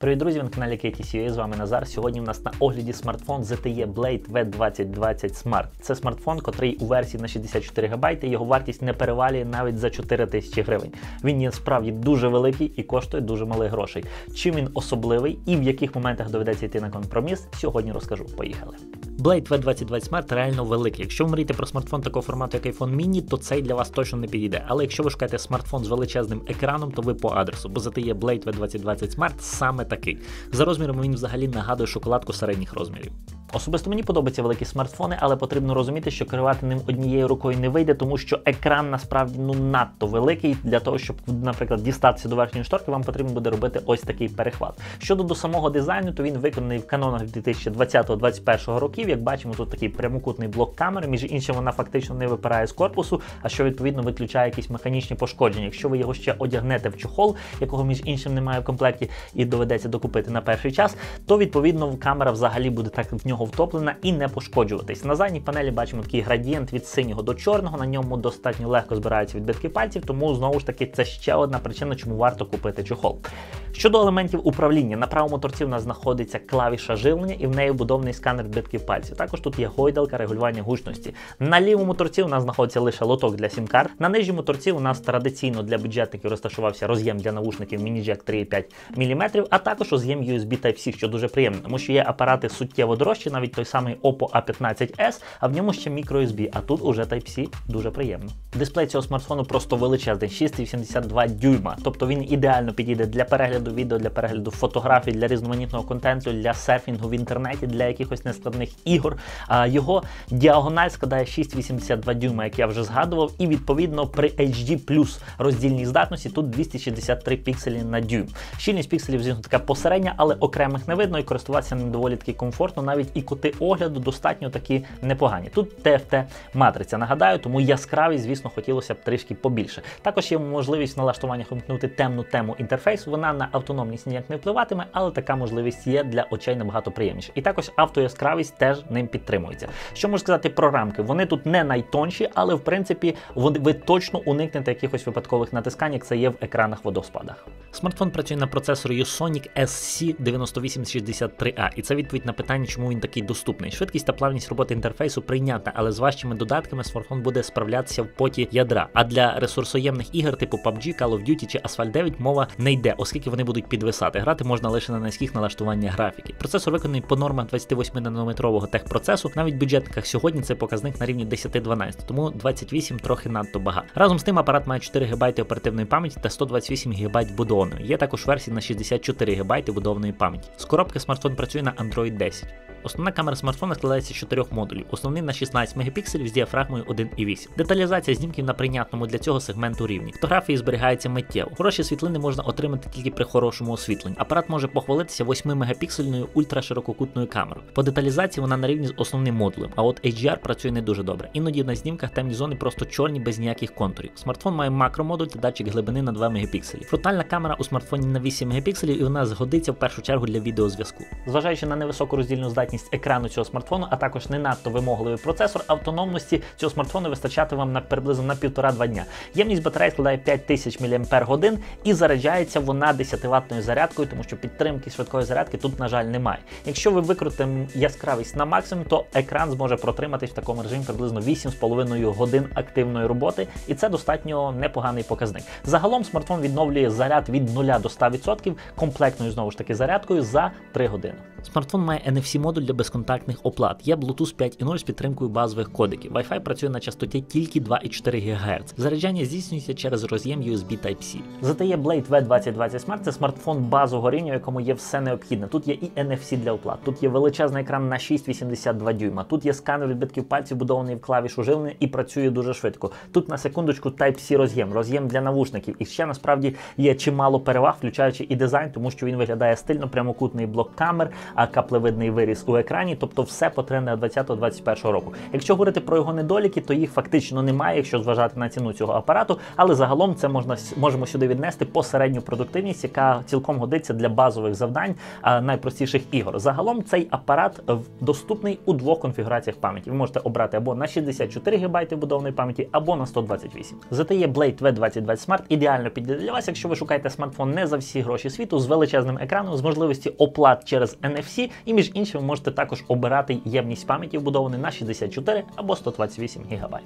Привіт, друзі, ви на каналі KTCA, з вами Назар. Сьогодні в нас на огляді смартфон ZTE Blade V2020 Smart. Це смартфон, котрий у версії на 64 ГБ, його вартість не перевалює навіть за 4 тисячі гривень. Він є справді дуже великий і коштує дуже малих грошей. Чим він особливий і в яких моментах доведеться йти на компроміс, сьогодні розкажу. Поїхали. Blade V2020 Smart реально великий. Якщо ви мрієте про смартфон такого формату, як iPhone mini, то цей для вас точно не підійде. Але якщо ви шукаєте смартфон з величезним екраном, то ви по адресу, бо зате є Blade V2020 Smart саме такий. За розміром він взагалі нагадує шоколадку середніх розмірів. Особисто мені подобаються великі смартфони, але потрібно розуміти, що керувати ним однією рукою не вийде, тому що екран насправді ну надто великий для того, щоб, наприклад, дістатися до верхньої шторки, вам потрібно буде робити ось такий перехват. Щодо до самого дизайну, то він виконаний в канонах 2020-2021 років. Як бачимо, тут такий прямокутний блок камери, між іншим, вона фактично не випирає з корпусу, а що відповідно виключає якісь механічні пошкодження. Якщо ви його ще одягнете в чохол, якого між іншим немає в комплекті, і доведеться докупити на перший час, то відповідно камера взагалі буде так в нього нього втоплена і не пошкоджуватись. На задній панелі бачимо такий градієнт від синього до чорного. На ньому достатньо легко збираються відбитки пальців, тому знову ж таки це ще одна причина, чому варто купити чохол. Щодо елементів управління, на правому торці в нас знаходиться клавіша живлення і в неї вбудований сканер відбитків пальців. Також тут є гойдалка регулювання гучності. На лівому торці у нас знаходиться лише лоток для сім-карт. На нижньому торці у нас традиційно для бюджетників розташувався роз'єм для наушників Mini-Jack 3,5 мм, а також роз'єм USB Type-C, що дуже приємно, тому що є апарати суттєво дорожчі навіть той самий Oppo A15s, а в ньому ще microSB, а тут уже Type-C дуже приємно. Дисплей цього смартфону просто величезний, 682 дюйма. Тобто він ідеально підійде для перегляду відео, для перегляду фотографій, для різноманітного контенту, для серфінгу в інтернеті, для якихось нескладних ігор. А його діагональ складає 682 дюйма, як я вже згадував, і відповідно при HD плюс роздільній здатності тут 263 пікселі на дюйм. Щільність пікселів, звісно, така посередня, але окремих не видно і користуватися ним доволі таки комфортно, навіть і кути огляду достатньо такі непогані. Тут TFT матриця. Нагадаю, тому яскравість, звісно, хотілося б трішки побільше. Також є можливість в налаштуваннях вимкнути темну тему інтерфейсу. Вона на автономність ніяк не впливатиме, але така можливість є для очей набагато приємніше. І також автояскравість теж ним підтримується. Що можу сказати про рамки? Вони тут не найтонші, але в принципі ви точно уникнете якихось випадкових натискань, як це є в екранах водоспадах. Смартфон працює на процесорі Sonic SC9863A, і це відповідь на питання, чому він такий доступний. Швидкість та плавність роботи інтерфейсу прийнятна, але з важчими додатками смартфон буде справлятися в поті ядра. А для ресурсоємних ігор типу PUBG, Call of Duty чи Asphalt 9 мова не йде, оскільки вони будуть підвисати. Грати можна лише на низьких налаштуваннях графіки. Процесор виконаний по нормах 28 нанометрового техпроцесу. Навіть в бюджетниках сьогодні цей показник на рівні 10-12, тому 28 трохи надто багато. Разом з тим апарат має 4 ГБ оперативної пам'яті та 128 ГБ будованої. Є також версії на 64 ГБ будованої пам'яті. З коробки смартфон працює на Android 10. Основна камера смартфона складається з чотирьох модулів, основний на 16 мегапікселів з діафрагмою 1,8. Деталізація знімків на прийнятному для цього сегменту рівні. Фотографії зберігаються миттєво. Хороші світлини можна отримати тільки при хорошому освітленні. Апарат може похвалитися 8 мегапіксельною ультраширококутною камерою. По деталізації вона на рівні з основним модулем, а от HDR працює не дуже добре. Іноді на знімках темні зони просто чорні без ніяких контурів. Смартфон має макромодуль та датчик глибини на 2 мегапікселі. Фронтальна камера у смартфоні на 8 мегапікселів і вона згодиться в першу чергу для відеозв'язку. Зважаючи на невисоку роздільну здатність екрану цього смартфону, а також не надто вимогливий процесор, автономності цього смартфону вистачати вам на приблизно на 1,5-2 дня. Ємність батареї складає 5000 мАч і заряджається вона 10 ваттною зарядкою, тому що підтримки швидкої зарядки тут, на жаль, немає. Якщо ви викрутите яскравість на максимум, то екран зможе протриматись в такому режимі приблизно 8,5 годин активної роботи, і це достатньо непоганий показник. Загалом смартфон відновлює заряд від 0 до 100% комплектною знову ж таки зарядкою за 3 години. Смартфон має NFC модуль для безконтактних оплат. Є Bluetooth 5.0 з підтримкою базових кодиків. Wi-Fi працює на частоті тільки 2,4 ГГц. Заряджання здійснюється через роз'єм USB Type-C. Зате Blade V2020 Smart це смартфон базового рівня, в якому є все необхідне. Тут є і NFC для оплат, тут є величезний екран на 6,82 дюйма. Тут є сканер відбитків пальців, будований в клавішу живлення і працює дуже швидко. Тут на секундочку Type-C роз'єм, роз'єм для навушників. І ще насправді є чимало переваг, включаючи і дизайн, тому що він виглядає стильно, прямокутний блок камер. а, каплевидний виріс у екрані, тобто все по тренду 2020-2021 року. Якщо говорити про його недоліки, то їх фактично немає, якщо зважати на ціну цього апарату, але загалом це можна можемо сюди віднести посередню продуктивність, яка цілком годиться для базових завдань найпростіших ігор. Загалом цей апарат е, доступний у двох конфігураціях пам'яті. Ви можете обрати або на 64 ГБ вбудованої пам'яті, або на 128. ZTE Blade V2020 Smart ідеально підійде для вас, якщо ви шукаєте смартфон не за всі гроші світу з величезним екраном, з можливості оплат через NFC, і між іншим можете також обирати ємність пам'яті вбудованої на 64 або 128 ГБ.